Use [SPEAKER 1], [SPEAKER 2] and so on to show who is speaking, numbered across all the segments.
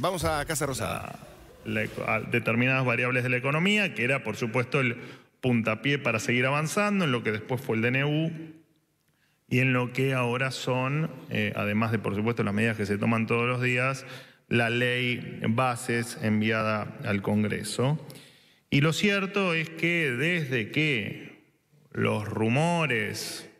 [SPEAKER 1] Vamos a Casa Rosada.
[SPEAKER 2] determinadas variables de la economía, que era por supuesto el puntapié para seguir avanzando, en lo que después fue el DNU y en lo que ahora son, eh, además de por supuesto las medidas que se toman todos los días, la ley bases enviada al Congreso. Y lo cierto es que desde que los rumores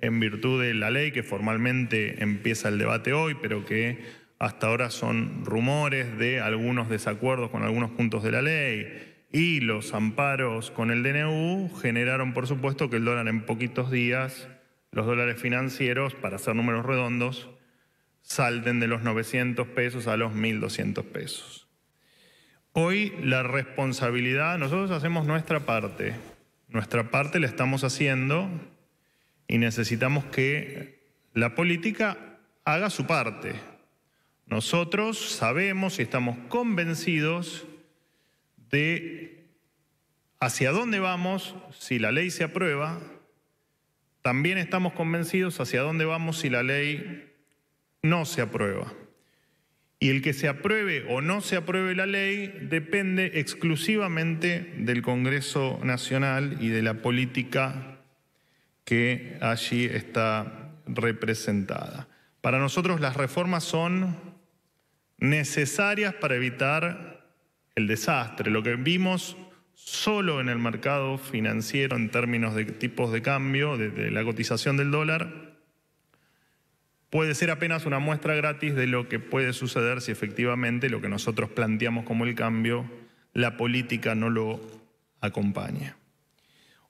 [SPEAKER 2] en virtud de la ley, que formalmente empieza el debate hoy, pero que hasta ahora son rumores de algunos desacuerdos con algunos puntos de la ley, y los amparos con el DNU generaron, por supuesto, que el dólar en poquitos días, los dólares financieros, para hacer números redondos, salten de los 900 pesos a los 1.200 pesos. Hoy la responsabilidad, nosotros hacemos nuestra parte, nuestra parte la estamos haciendo y necesitamos que la política haga su parte. Nosotros sabemos y estamos convencidos de hacia dónde vamos si la ley se aprueba. También estamos convencidos hacia dónde vamos si la ley no se aprueba. Y el que se apruebe o no se apruebe la ley depende exclusivamente del Congreso Nacional y de la política que allí está representada. Para nosotros las reformas son necesarias para evitar el desastre. Lo que vimos solo en el mercado financiero en términos de tipos de cambio, de, la cotización del dólar, puede ser apenas una muestra gratis de lo que puede suceder si efectivamente lo que nosotros planteamos como el cambio, la política no lo acompaña.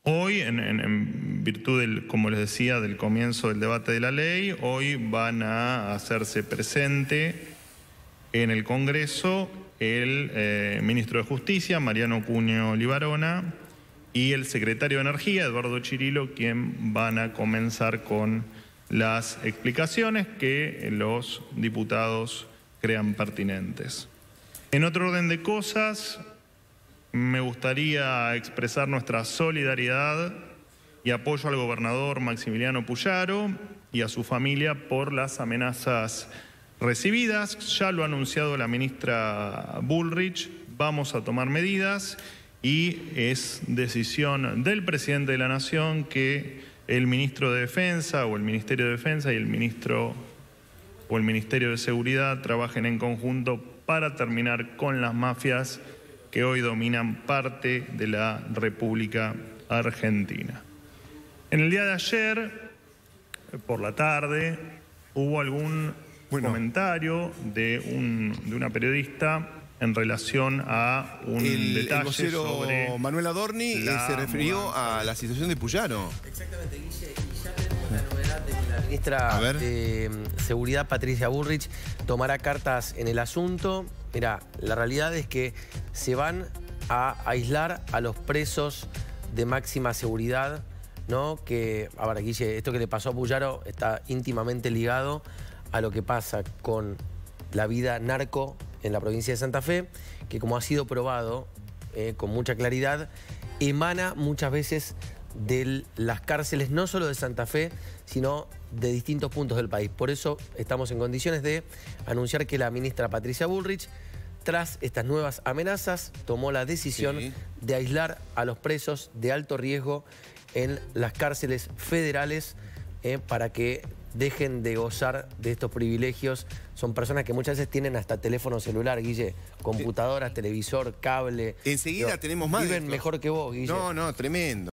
[SPEAKER 2] Hoy, en, en- en virtud, del, como les decía, del comienzo del debate de la ley, hoy van a hacerse presente en el Congreso el eh, ministro de Justicia, Mariano Cuño Libarona, y el secretario de Energía, Eduardo Chirilo, quien van a comenzar con las explicaciones que los diputados crean pertinentes. En otro orden de cosas, me gustaría expresar nuestra solidaridad y apoyo al gobernador Maximiliano Puyaro y a su familia por las amenazas recibidas. Ya lo ha anunciado la ministra Bullrich, vamos a tomar medidas y es decisión del presidente de la Nación que el ministro de Defensa o el Ministerio de Defensa y el ministro o el Ministerio de Seguridad trabajen en conjunto para terminar con las mafias que hoy dominan parte de la República Argentina. En el día de ayer, por la tarde, hubo algún
[SPEAKER 1] Bueno.
[SPEAKER 2] comentario de, un- de una periodista en relación a un
[SPEAKER 1] El, el
[SPEAKER 2] detalle
[SPEAKER 1] vocero
[SPEAKER 2] sobre
[SPEAKER 1] Manuel Adorni eh,
[SPEAKER 2] la
[SPEAKER 1] se refirió
[SPEAKER 2] mudanza.
[SPEAKER 1] a la situación de Puyano.
[SPEAKER 3] Exactamente, Guille, y ya tenemos la novedad de que la ministra de mm, Seguridad, Patricia Bullrich, tomará cartas en el asunto. Mira, la realidad es que se van a aislar a los presos de máxima seguridad, ¿no? Que, a ver, Guille, esto que le pasó a Puyaro está íntimamente ligado a lo que pasa con la vida narco en la provincia de Santa Fe, que como ha sido probado eh, con mucha claridad, emana muchas veces de las cárceles, no solo de Santa Fe, sino de distintos puntos del país. Por eso estamos en condiciones de anunciar que la ministra Patricia Bullrich, tras estas nuevas amenazas, tomó la decisión
[SPEAKER 1] Sí.
[SPEAKER 3] de aislar a los presos de alto riesgo en las cárceles federales eh, para que dejen de gozar de estos privilegios. Son personas que muchas veces tienen hasta teléfono celular, Guille, computadoras, televisor, cable.
[SPEAKER 1] Enseguida tenemos más
[SPEAKER 3] Viven mejor que vos, Guille.
[SPEAKER 1] No, no, tremendo.